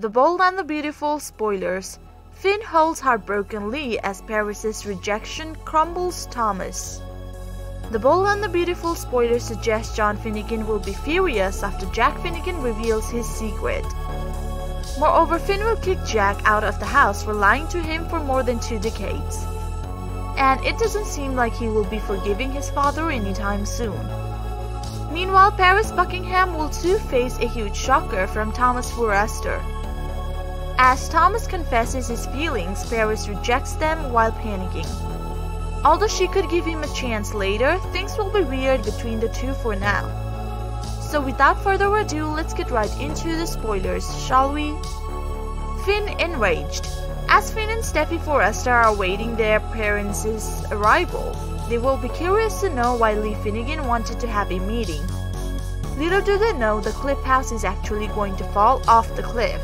The Bold and the Beautiful spoilers. Finn holds heartbrokenly as Paris's rejection crumbles Thomas. The Bold and the Beautiful spoilers suggest John Finnegan will be furious after Jack Finnegan reveals his secret. Moreover, Finn will kick Jack out of the house for lying to him for more than two decades. And it doesn't seem like he will be forgiving his father anytime soon. Meanwhile, Paris Buckingham will too face a huge shocker from Thomas Forrester. As Thomas confesses his feelings, Paris rejects them while panicking. Although she could give him a chance later, things will be weird between the two for now. So without further ado, let's get right into the spoilers, shall we? Finn enraged. As Finn and Steffy Forrester are awaiting their parents' arrival, they will be curious to know why Li Finnegan wanted to have a meeting. Little do they know the cliff house is actually going to fall off the cliff.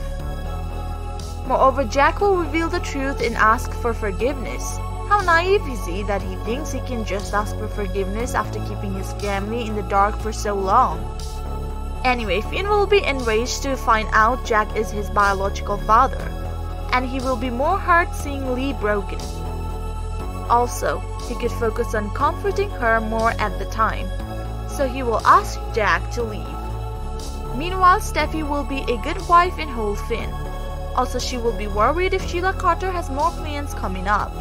Moreover, Jack will reveal the truth and ask for forgiveness. How naive is he that he thinks he can just ask for forgiveness after keeping his family in the dark for so long? Anyway, Finn will be enraged to find out Jack is his biological father, and he will be more hurt seeing Li broken. Also, he could focus on comforting her more at the time, so he will ask Jack to leave. Meanwhile, Steffy will be a good wife and hold Finn. Also, she will be worried if Sheila Carter has more plans coming up.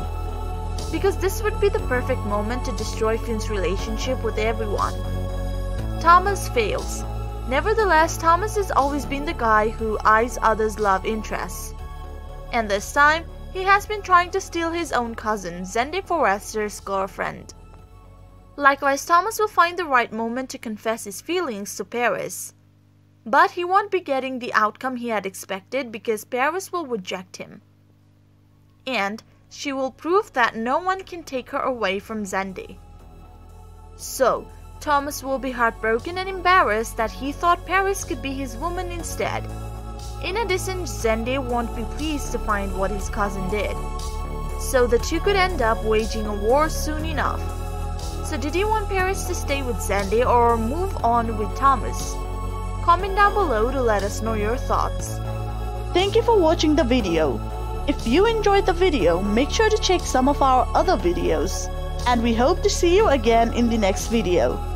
Because this would be the perfect moment to destroy Finn's relationship with everyone. Thomas fails. Nevertheless, Thomas has always been the guy who eyes others' love interests. And this time, he has been trying to steal his own cousin, Zende Forrester's girlfriend. Likewise, Thomas will find the right moment to confess his feelings to Paris. But he won't be getting the outcome he had expected because Paris will reject him. And she will prove that no one can take her away from Zende. So, Thomas will be heartbroken and embarrassed that he thought Paris could be his woman instead. In addition, Zende won't be pleased to find what his cousin did. So the two could end up waging a war soon enough. So did you want Paris to stay with Zende or move on with Thomas? Comment down below to let us know your thoughts. Thank you for watching the video. If you enjoyed the video, make sure to check some of our other videos. And we hope to see you again in the next video.